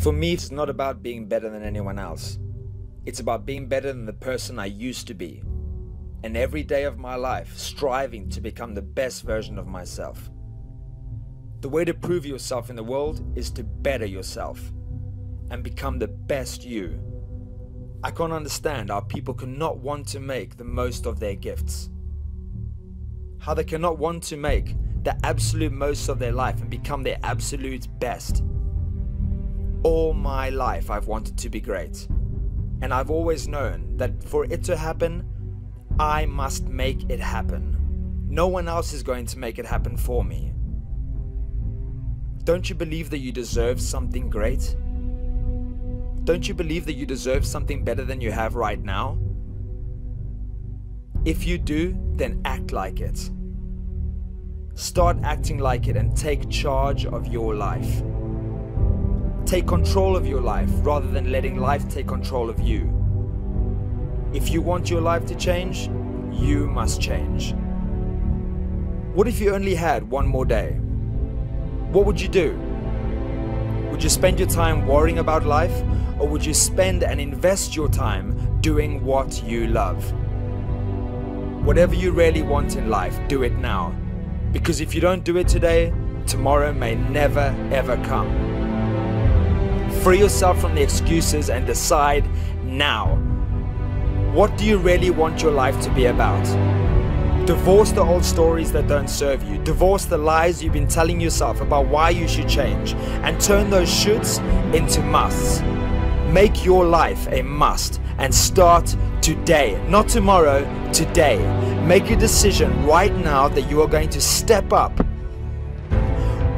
For me, it's not about being better than anyone else. It's about being better than the person I used to be. And every day of my life, striving to become the best version of myself. The way to prove yourself in the world is to better yourself and become the best you. I can't understand how people cannot want to make the most of their gifts. How they cannot want to make the absolute most of their life and become their absolute best. All my life, I've wanted to be great. And I've always known that for it to happen, I must make it happen. No one else is going to make it happen for me. Don't you believe that you deserve something great? Don't you believe that you deserve something better than you have right now? If you do, then act like it. Start acting like it and take charge of your life. Take control of your life rather than letting life take control of you. If you want your life to change, you must change. What if you only had one more day? What would you do? Would you spend your time worrying about life or would you spend and invest your time doing what you love? Whatever you really want in life, do it now. Because if you don't do it today, tomorrow may never ever come. Free yourself from the excuses and decide now. What do you really want your life to be about? Divorce the old stories that don't serve you. Divorce the lies you've been telling yourself about why you should change and turn those shoulds into musts. Make your life a must and start today, not tomorrow, today. Make a decision right now that you are going to step up.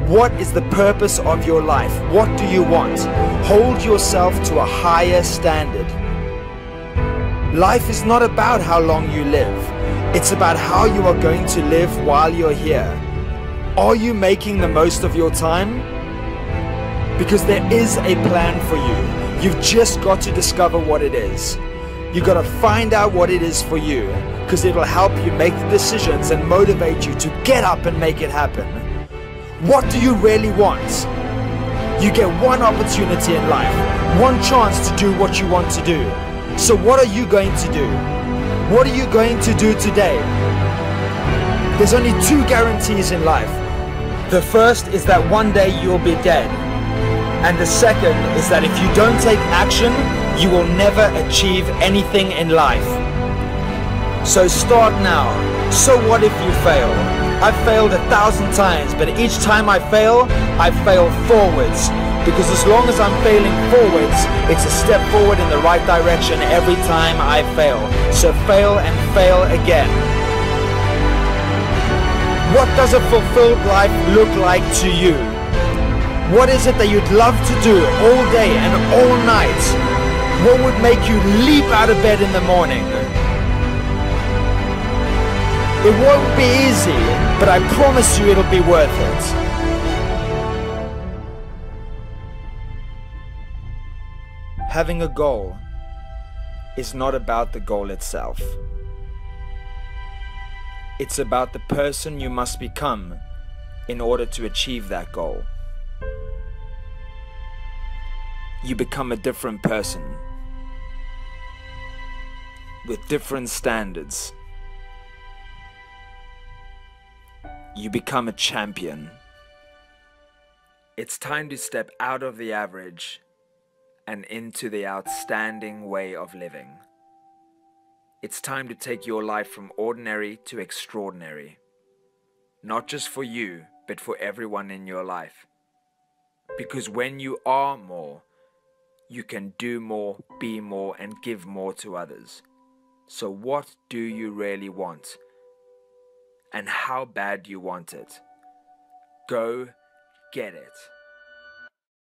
What is the purpose of your life? What do you want? Hold yourself to a higher standard. Life is not about how long you live. It's about how you are going to live while you're here. Are you making the most of your time? Because there is a plan for you. You've just got to discover what it is. You've got to find out what it is for you because it'll help you make the decisions and motivate you to get up and make it happen. What do you really want? You get one opportunity in life, one chance to do what you want to do. So what are you going to do? What are you going to do today? There's only two guarantees in life. The first is that one day you'll be dead. And the second is that if you don't take action, you will never achieve anything in life. So start now. So what if you fail? I've failed a thousand times, but each time I fail, I fail forwards. Because as long as I'm failing forwards, it's a step forward in the right direction every time I fail. So fail and fail again. What does a fulfilled life look like to you? What is it that you'd love to do all day and all night? What would make you leap out of bed in the morning? It won't be easy, but I promise you it'll be worth it. Having a goal is not about the goal itself. It's about the person you must become in order to achieve that goal. you become a different person with different standards. You become a champion. It's time to step out of the average and into the outstanding way of living. It's time to take your life from ordinary to extraordinary. Not just for you, but for everyone in your life. Because when you are more, you can do more, be more, and give more to others. So, what do you really want? And how bad you want it? Go get it.